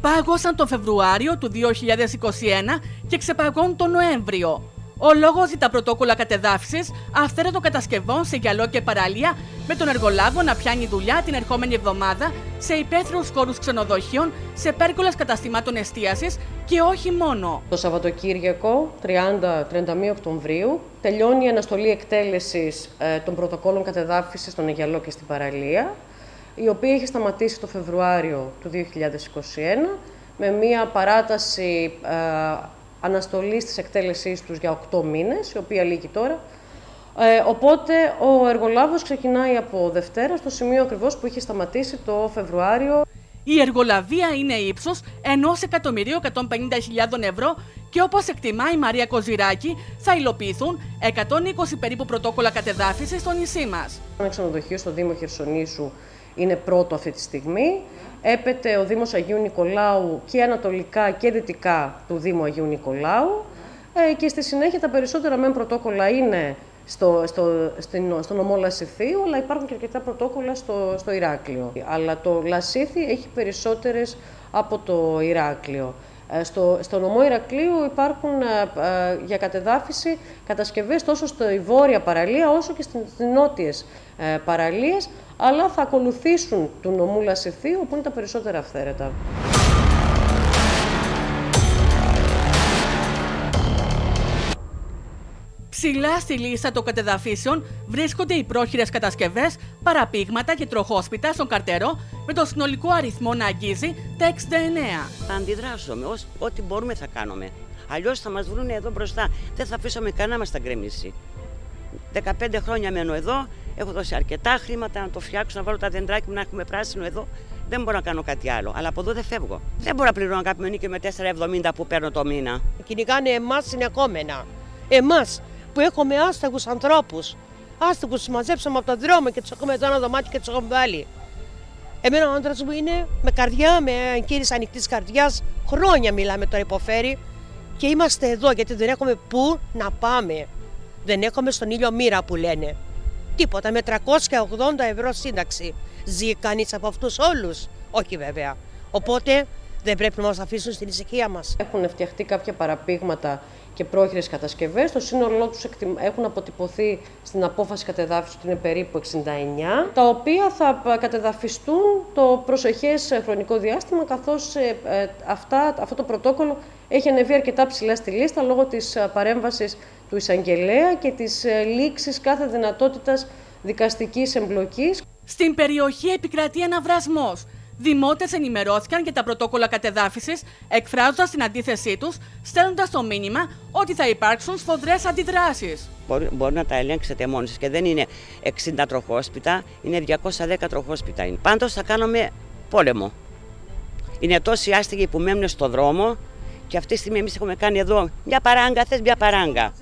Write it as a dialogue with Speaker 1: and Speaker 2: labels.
Speaker 1: πάγωσαν τον Φεβρουάριο του 2021 και ξεπαγών τον Νοέμβριο. Ο λόγος για τα πρωτόκολλα κατεδάφισης αυθαίρετων κατασκευών σε γυαλό και παραλία, με τον εργολάβο να πιάνει δουλειά την ερχόμενη εβδομάδα σε υπαίθριους χώρους ξενοδοχείων, σε πέρκολε καταστημάτων εστίασης και όχι μόνο.
Speaker 2: Το Σαββατοκύριακο, 30-31 Οκτωβρίου, τελειώνει η αναστολή εκτέλεσης ε, των πρωτοκόλων κατεδάφισης στον Αιγιαλό και στην παραλία, η οποία έχει σταματήσει το Φεβρουάριο του 2021 με μία παράταση ε, αναστολής της εκτέλεσής τους για 8 μήνες, η οποία λύγει τώρα. Ε, οπότε ο εργολάβος ξεκινάει από Δευτέρα στο σημείο ακριβώς που είχε σταματήσει το Φεβρουάριο.
Speaker 1: Η εργολαβία είναι ύψος 1.150.000 ευρώ και όπως εκτιμά η Μαρία Κοζηράκη θα υλοποιηθούν 120 περίπου πρωτόκολλα κατεδάφισης στο νησί μας.
Speaker 2: Ένα ξενοδοχείο στο Δήμο Χερσονήσου είναι πρώτο αυτή τη στιγμή. Έπεται ο Δήμος Αγίου Νικολάου και ανατολικά και δυτικά του Δήμου Αγίου Νικολάου ε, και στη συνέχεια τα περισσότερα μεν πρωτόκολλα είναι στο, στο, στην, στο νομό Λασιθίου, αλλά υπάρχουν και αρκετά πρωτόκολλα στο, στο Ηράκλειο. Αλλά το Λασίθι έχει περισσότερες από το Ηράκλειο. Ε, στο, στο νομό Ηρακλείου υπάρχουν ε, για κατεδάφιση κατασκευές τόσο στη βόρεια παραλία όσο και στις νότιες παραλίες, αλλά θα ακολουθήσουν του νομού Λασιθίου, που είναι τα περισσότερα αυθαίρετα.
Speaker 1: Ψηλά στη λίστα των κατεδαφίσεων βρίσκονται οι πρόχειρες κατασκευές, παραπήγματα και τροχόσπιτα στον καρτερό, με το συνολικό αριθμό να αγγίζει τα 69.
Speaker 3: Θα αντιδράσουμε, ό,τι μπορούμε θα κάνουμε. Αλλιώς θα μας βρουν εδώ μπροστά. Δεν θα αφήσουμε κανένα μας τα γκρεμίσει. 15 χρόνια μένω εδώ, έχω δώσει αρκετά χρήματα να το φτιάξω, να βάλω τα δεντράκια μου να έχουμε πράσινο εδώ. Δεν μπορώ να κάνω κάτι άλλο. Αλλά από εδώ δεν φεύγω. Δεν μπορώ να πληρώνω κάποιο νίκη με 4,70 που παίρνω το μήνα.
Speaker 4: Κυνηγάνε εμάς συνεχόμενα. Εμάς που έχουμε άστεγους ανθρώπους. Άστεγους του μαζέψαμε από τον δρόμο και τους έχουμε εδώ ένα δωμάτιο και τους έχουμε βάλει. Εμένα ο άντρας μου είναι με καρδιά, με εγκύρηση ανοιχτής καρδιάς. Χρόνια μιλάμε τώρα υποφέρει και είμαστε εδώ γιατί δεν έχουμε πού να πάμε. Δεν έχουμε στον ήλιο μοίρα που λένε. Τίποτα με 380 ευρώ σύνταξη. Ζει κανείς από αυτούς όλους; Όχι βέβαια. Οπότε δεν πρέπει να μας αφήσουν στην ησυχία μας.
Speaker 2: Έχουν φτιαχτεί κάποια παραπήγματα και πρόχειρες κατασκευές. Το σύνολό τους έχουν αποτυπωθεί στην απόφαση κατεδάφισης ότι είναι περίπου 69, τα οποία θα κατεδαφιστούν το προσεχές χρονικό διάστημα, καθώς ε, ε, αυτά, αυτό το πρωτόκολλο έχει ανεβεί αρκετά ψηλά στη λίστα λόγω της παρέμβασης του εισαγγελέα και της ε, λήξης κάθε δυνατότητας δικαστικής εμπλοκής.
Speaker 1: Στην περιοχή επικρατεί ένα βρασμός. Δημότες ενημερώθηκαν για τα πρωτόκολλα κατεδάφισης, εκφράζοντας την αντίθεσή τους, στέλνοντας το μήνυμα ότι θα υπάρξουν σφοδρές αντιδράσεις.
Speaker 3: Μπορεί, μπορεί να τα ελέγξετε μόνοι σας και δεν είναι 60 τροχόσπιτα, είναι 210 τροχόσπιτα. Πάντως θα κάνουμε πόλεμο. Είναι τόσοι άστιγοι που μένουν στο δρόμο και αυτή τη στιγμή εμείς έχουμε κάνει εδώ μια παράγκα, θες μια παράγκα.